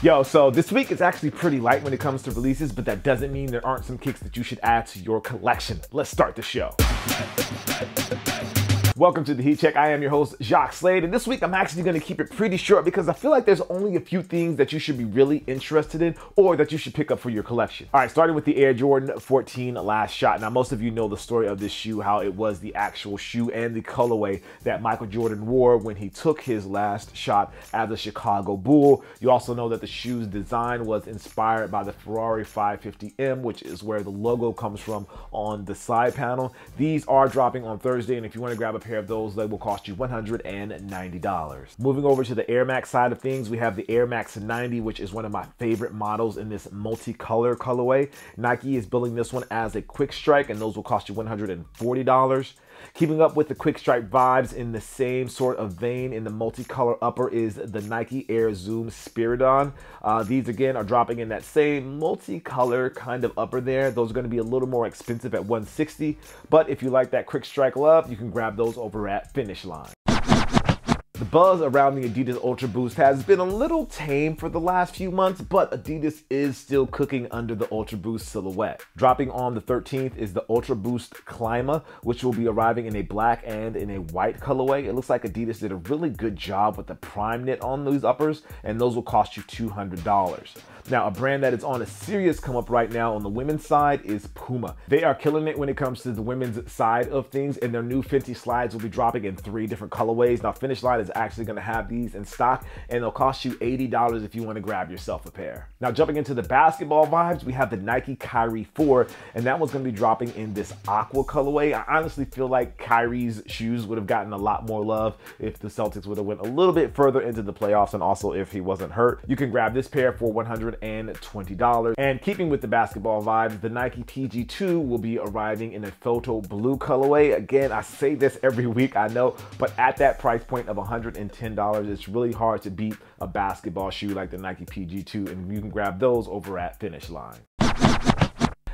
Yo, so this week is actually pretty light when it comes to releases, but that doesn't mean there aren't some kicks that you should add to your collection. Let's start the show. Welcome to the Heat Check. I am your host, Jacques Slade, and this week I'm actually going to keep it pretty short because I feel like there's only a few things that you should be really interested in or that you should pick up for your collection. All right, starting with the Air Jordan 14 Last Shot. Now, most of you know the story of this shoe, how it was the actual shoe and the colorway that Michael Jordan wore when he took his last shot as a Chicago Bull. You also know that the shoe's design was inspired by the Ferrari 550M, which is where the logo comes from on the side panel. These are dropping on Thursday, and if you want to grab a pair of those, they will cost you $190. Moving over to the Air Max side of things, we have the Air Max 90, which is one of my favorite models in this multicolor colorway. Nike is billing this one as a quick strike, and those will cost you $140. Keeping up with the quick strike vibes in the same sort of vein in the multicolor upper is the Nike Air Zoom Spiridon. Uh, these again are dropping in that same multicolor kind of upper there. Those are going to be a little more expensive at 160, but if you like that quick strike love, you can grab those over at Finish Line. The buzz around the Adidas Ultra Boost has been a little tame for the last few months, but Adidas is still cooking under the Ultra Boost silhouette. Dropping on the 13th is the Ultra Boost Clima, which will be arriving in a black and in a white colorway. It looks like Adidas did a really good job with the prime knit on these uppers, and those will cost you $200. Now, a brand that is on a serious come up right now on the women's side is Puma. They are killing it when it comes to the women's side of things, and their new Fenty slides will be dropping in three different colorways. Now, Finish Line is actually going to have these in stock, and they'll cost you $80 if you want to grab yourself a pair. Now, jumping into the basketball vibes, we have the Nike Kyrie 4, and that one's going to be dropping in this aqua colorway. I honestly feel like Kyrie's shoes would have gotten a lot more love if the Celtics would have went a little bit further into the playoffs, and also if he wasn't hurt. You can grab this pair for 100 and $20. And keeping with the basketball vibes, the Nike PG2 will be arriving in a photo blue colorway. Again, I say this every week, I know, but at that price point of $110, it's really hard to beat a basketball shoe like the Nike PG2, and you can grab those over at Finish Line.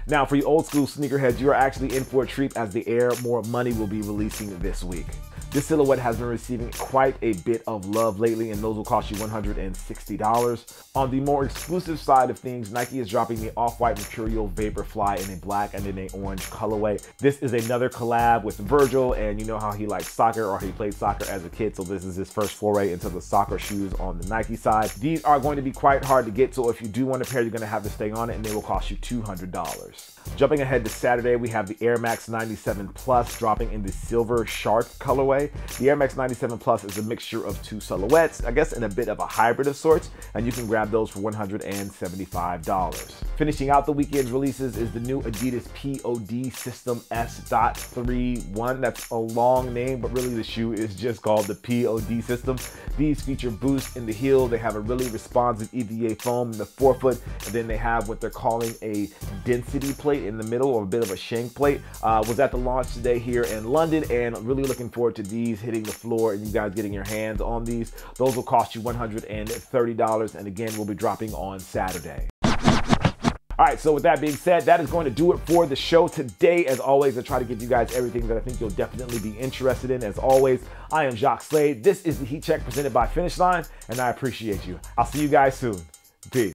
Now, for you old school sneakerheads, you are actually in for a treat as the Air More Money will be releasing this week. This silhouette has been receiving quite a bit of love lately, and those will cost you $160. On the more exclusive side of things, Nike is dropping the off-white Mercurial Vaporfly in a black and in a orange colorway. This is another collab with Virgil, and you know how he likes soccer or he played soccer as a kid, so this is his first foray into the soccer shoes on the Nike side. These are going to be quite hard to get, so if you do want a pair, you're gonna have to stay on it, and they will cost you $200. Jumping ahead to Saturday, we have the Air Max 97 Plus dropping in the silver shark colorway. The Air Max 97 Plus is a mixture of two silhouettes, I guess in a bit of a hybrid of sorts, and you can grab those for $175. Finishing out the weekend's releases is the new Adidas POD System S.31. That's a long name, but really the shoe is just called the POD System. These feature boost in the heel. They have a really responsive EVA foam in the forefoot, and then they have what they're calling a density plate in the middle or a bit of a shank plate. Uh, was at the launch today here in London and really looking forward to these hitting the floor and you guys getting your hands on these. Those will cost you $130 and again, we'll be dropping on Saturday. All right, so with that being said, that is going to do it for the show today. As always, I try to give you guys everything that I think you'll definitely be interested in. As always, I am Jacques Slade. This is the Heat Check presented by Finish Line, and I appreciate you. I'll see you guys soon. Peace.